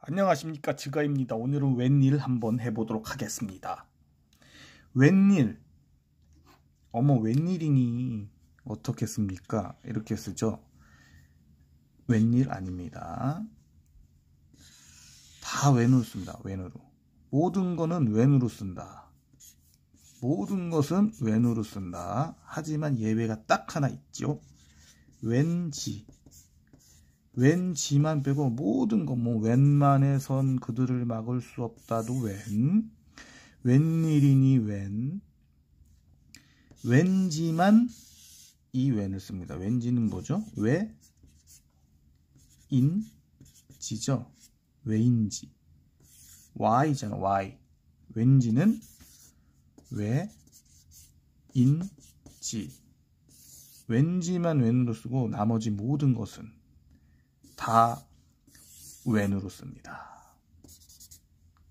안녕하십니까 지가입니다. 오늘은 웬일 한번 해보도록 하겠습니다. 웬일 어머 웬일이니 어떻겠습니까? 이렇게 쓰죠. 웬일 아닙니다. 다 웬으로 씁니다. 웬으로. 모든 거는 웬으로 쓴다. 모든 것은 웬으로 쓴다. 하지만 예외가 딱 하나 있죠. 왠지 왠지만 빼고 모든 거뭐 웬만해선 그들을 막을 수 없다도 웬 웬일이니 웬 왠지만 이 웬을 씁니다. 왠지는 뭐죠? 왜? 인? 지죠? 왜인지 why잖아 why 왠지는 왜? 인 지 왠지만 웬으로 쓰고 나머지 모든 것은 다 웬으로 씁니다.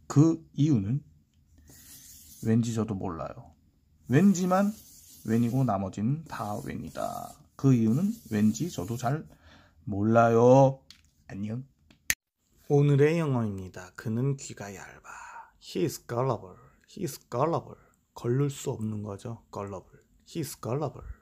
그 이유는 왠지 저도 몰라요. 왠지만 웬이고 나머지는 다 웬이다. 그 이유는 왠지 저도 잘 몰라요. 안녕. 오늘의 영어입니다. 그는 귀가 얇아. He is gullible. He is gullible. 걸릴 수 없는 거죠. gullible. He is gullible.